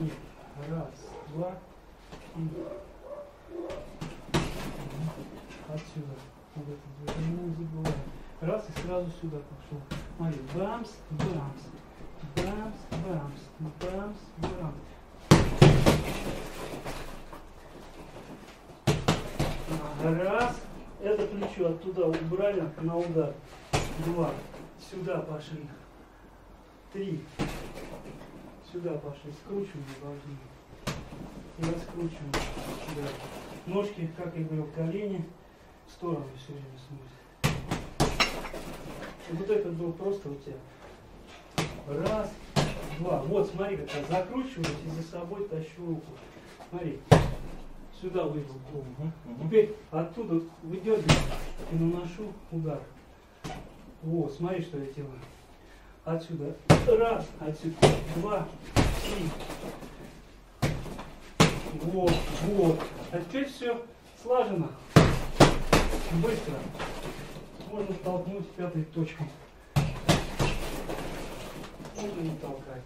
И раз, два, и отсюда. Вот это движение забываем. Раз и сразу сюда пошел. Смотри, бамс, бамс, бамс, бамс, бамс, бамс. Раз. Это плечо оттуда убрали на удар. Два. Сюда пошли. Три. Сюда пошли. Скручиваем должны. И раскручиваем. Сюда. Ножки, как я говорил, колени в сторону все время смотрят. И вот это был просто у тебя. Раз, два. Вот, смотри, как я закручиваюсь и за собой тащу руку. Смотри. Сюда вывел круг. Теперь оттуда выдергиваю и наношу удар. Вот, смотри, что я делаю. Отсюда. Раз, отсюда. Два, три. Вот, вот. А теперь все слажено. Быстро. Можно толкнуть пятой точкой. Можно не толкать.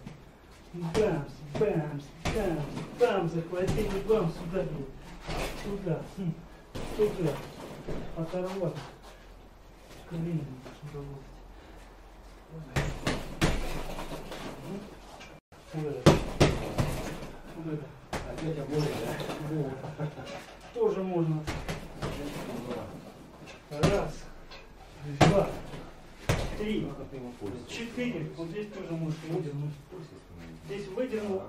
Бамс, бамс, бамс, бам, захватили, бам, сюда. Сюда, хм, сюда. Оторвать. Колени работать. Вот это. Опять обои, да? Вот. Тоже можно. Раз, два, три, четыре. Вот здесь тоже можешь выдернуть. Здесь выдернул,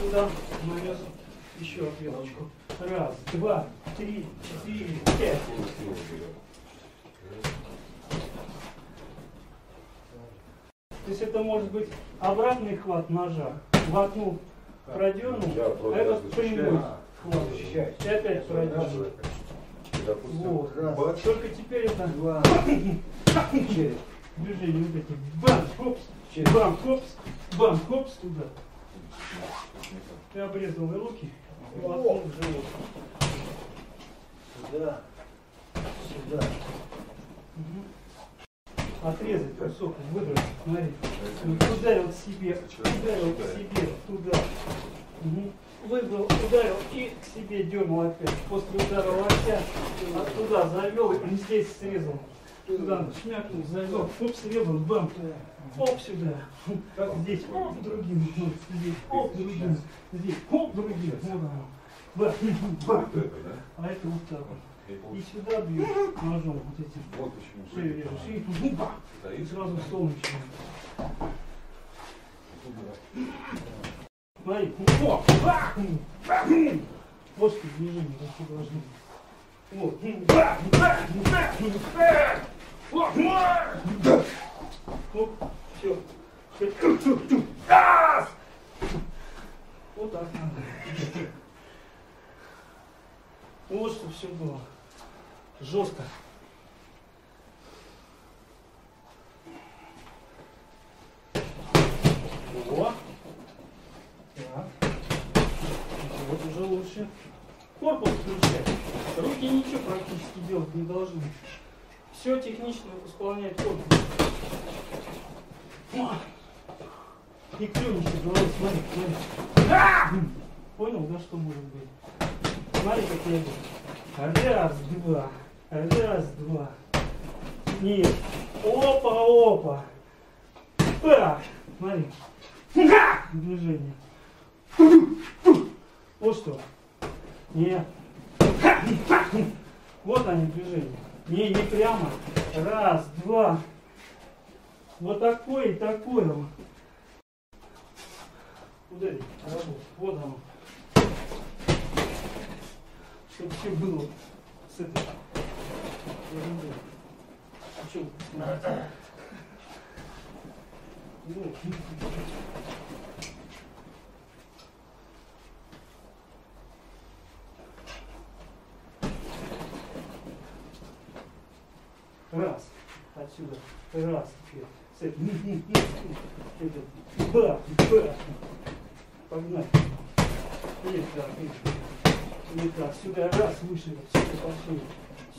туда нанес еще ответочку. Раз, два, три, четыре, пять. То есть это может быть обратный хват ножа. Воткнул, продернул, а этот прямой хват. И опять продернул. Вот. Бац. Только теперь это Два. Через. движения вот эти. Бам, хопс, Через. бам, хопс, бам, хопс туда. Ты обрезал и руки и воткнул в живот. Сюда. Сюда. Мгм. Отрезать кусок, выбрать, смотри. Вот Ударил к себе, ударил к себе, туда. Мгм. Выбрал, ударил и к себе дернул опять. После удара локтя оттуда завел и здесь срезал. Туда шмякнул, завел, оп, срезал, бам, оп, сюда. Как здесь, оп, другим, вот здесь, оп, другим, здесь, оп, другим. Бам, бам. А это вот так вот. И сюда бьешь ножом вот этим. Вот почему. Шею режешь, и тут бах, и сразу солнечный. Смотри, о, бах, бах, вот что движение такие должны. Вот. Оп, все. Вот так надо. Вот что все было. Жестко. О! Так. Вот уже лучше. Корпус включать. Руки ничего практически делать не должны. Все технично исполняет корпус. И клюнешь головой, смотри, смотри. А! Понял, да, что может быть? Смотри, как я иду. Раз, два. Раз, два. Нет. Опа, опа. Так, смотри. Движение. Вот что. Нет. Вот они движения. Не, не прямо. Раз, два. Вот такой и такой. вот. Ударить. Работа. Вот оно. Чтобы все было с этой ерундой. А что, смотрите. Вот. Раз. Отсюда. Раз. С этим. Этот. Ба. Ба. Погнали. И так. И, и так. Сюда раз вышли. Сюда пошли.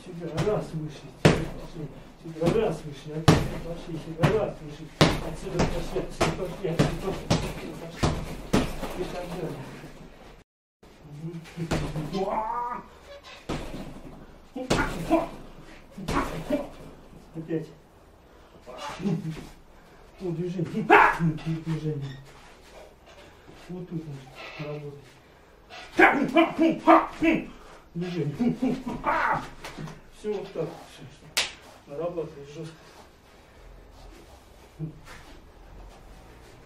Сюда раз вышли. Сюда пошли. Сюда раз вышли. Отсюда пошли. Сюда раз вышли. Отсюда пошли. Отсюда пошли. Отсюда пошли. и так далее. Мгм. Уа! Опять. О, движение. Движение. Вот тут нужно работать. Движение. Все вот так. Все, работает жестко.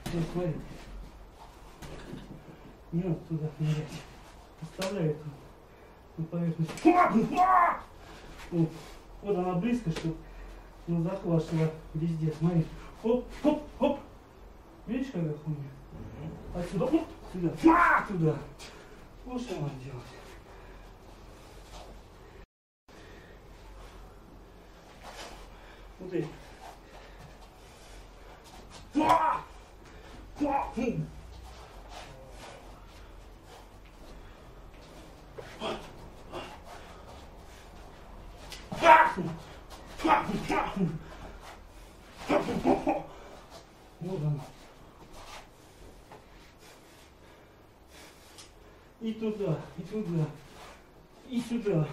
Сейчас смотри. Не надо туда нырять. Оставляй это на поверхности. Вот, вот она близко, что она захватывала везде. Смотри. Хоп, хоп, хоп. Видишь, какая хуйня? Отсюда, хоп, сюда, а, туда. Вот что надо делать. Вот эти. Фа! Фа! Хм. Фа! Фа! Фа! Вот она. И туда, и туда, и сюда,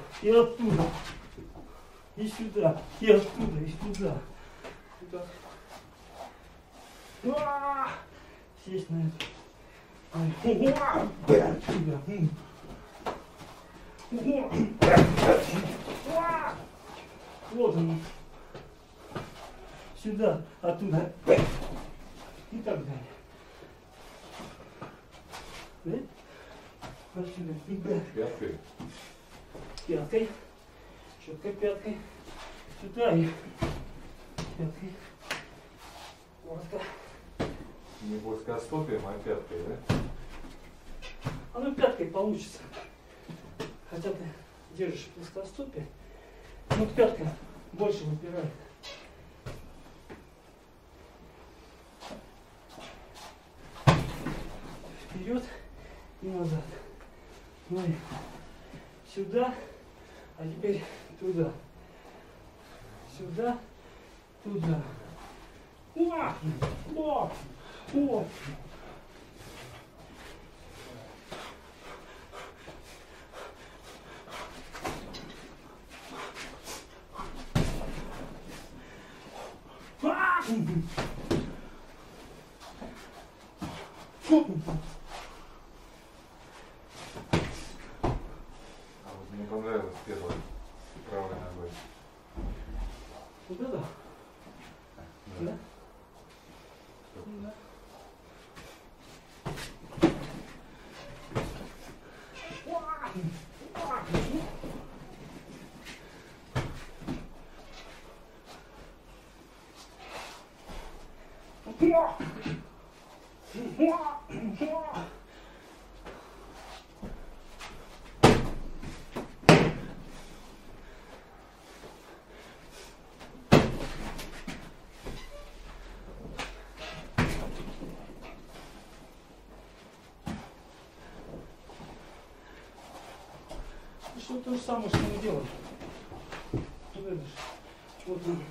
и сюда, и оттуда, и сюда. Сюда. А! Сесть на это. Ай. Уа! Сюда. М. Уа! Уа! Вот он. Сюда, оттуда. И так далее. Да? Отсюда. И да. Пяткой. Пяткой. Четкой пяткой. Сюда и пяткой. Коротко. Не плоскостопием, а пяткой, да? Оно пяткой получится. Хотя ты держишь плоскостопие, но пятка больше выпирает. Вперед и назад. Смотри. Сюда, а теперь туда. Сюда, туда. Уа! Уа! Уа! А вот мне понравилось первое. Вот это? Да? Что то же самое, что мы делаем. Вот он.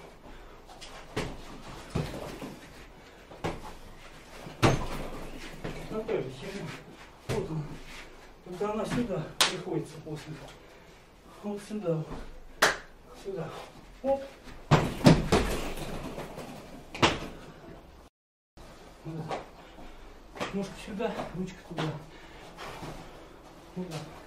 Такая же херня. Вот он. Только она сюда приходится после. Вот сюда. Сюда. Оп. Вот. Ножка сюда, ручка туда. Все туда.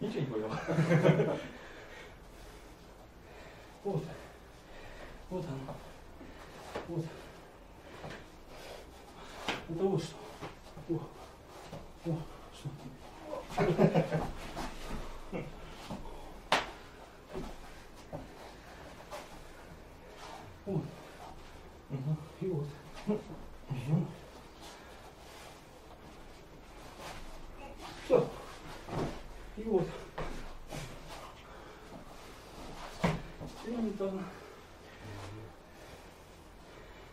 Ничего не понял. Вот. Вот оно. Вот. Вот. И вот. Все. И вот. Элементарно.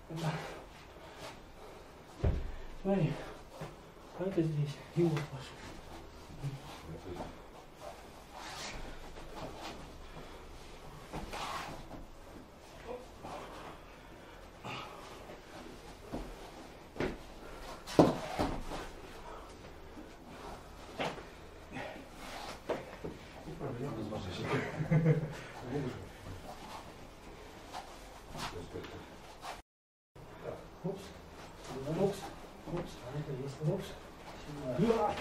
Это Смотри. А это здесь. И вот пошел. Опс. Опс. Опс. А это есть Опс. сюда. Я.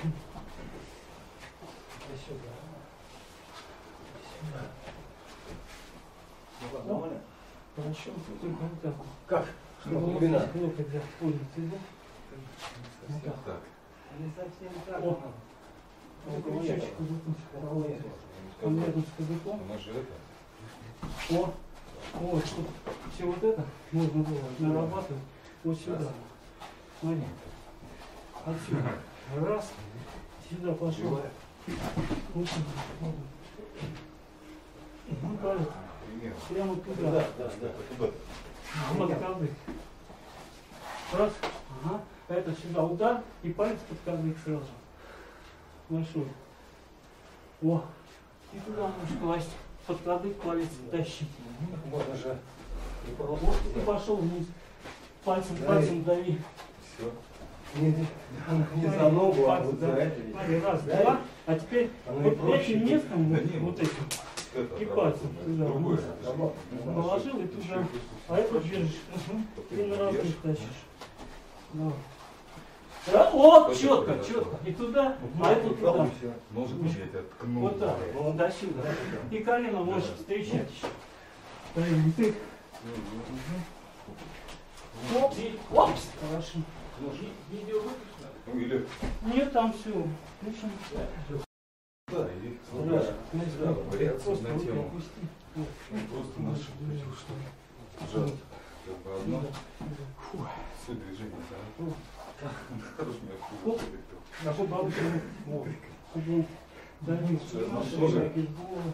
Это сюда. Сюда. Ну как, нормально? Хорошо. Только. Как? Чтобы Что, вот глубина? здесь локоть заходит, да? Вот так. Так. Не совсем так. О. Ну, крючочек? Он рядом с козырьком. У нас же это. О. Вот, чтобы все вот это можно было нарабатывать вот сюда. Смотри. Отсюда. Раз. Сюда пошел. Вот сюда. Ну, палец. Примерно. Прямо Да, туда. да, да. Туда. Вот кадык. Раз. Ага. Это сюда удар и палец под кадык сразу. Большой. О. И туда можешь класть. Под кадык палец тащить. Можно же и Вот и пошел вниз. Пальцем, Дави. пальцем дави. Все. Не, не за ногу, а вот за это. раз, Да, два. А теперь Оно вот этим местом, Да вот этим, Это да. туда, это. Положил Ну, и туда. а это держишь. Вот И ты на разных тащишь. Давай. Да, о, Вот четко, это четко. И туда, а это туда. Может быть, я тебя ткнул. Вот так, да. до сюда. И колено можешь встречать еще. Ты. Оп, и опс. Хорошо. Видео выключено? Ну или Нет, там все. Включим. Да, Да, да. вариации Просто на тему. ну, просто наш включил, что жал. Как бы одно. Все движение, да. Хорош меня. А наши в голову.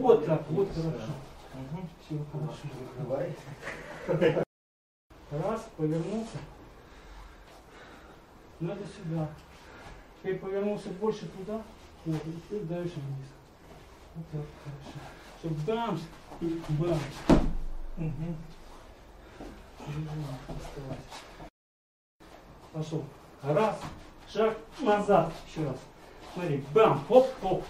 Вот так, вот хорошо. Все хорошо. Закрывай. Раз, повернулся. Надо сюда. Теперь повернулся больше туда. Вот, и дальше вниз. Вот так, хорошо. Чтобы бамс и бамс. Угу. Пошел. Раз. Шаг назад. Еще раз. Смотри. Бам. Хоп, хоп.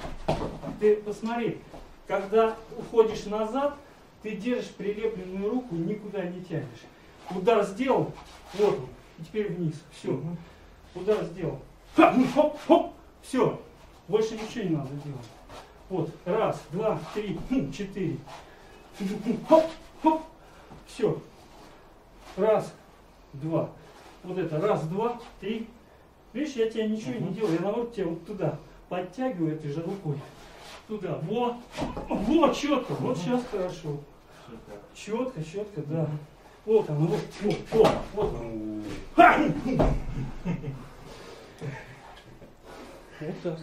Ты посмотри. Когда уходишь назад, ты держишь прилепленную руку, никуда не тянешь. Удар сделал, вот он, и теперь вниз. Все. Удар сделал. Ха, ну, Хоп, хоп, все. Больше ничего не надо делать. Вот, раз, два, три, хм, четыре. Хоп, хоп, все. Раз, два. Вот это, раз, два, три. Видишь, я тебя ничего не делаю, я наоборот тебя вот туда подтягиваю этой же рукой. Туда. Во, во, четко, вот сейчас хорошо. Четко, четко, да. Вот оно, вот, вот, вот, вот. оно. Вот так.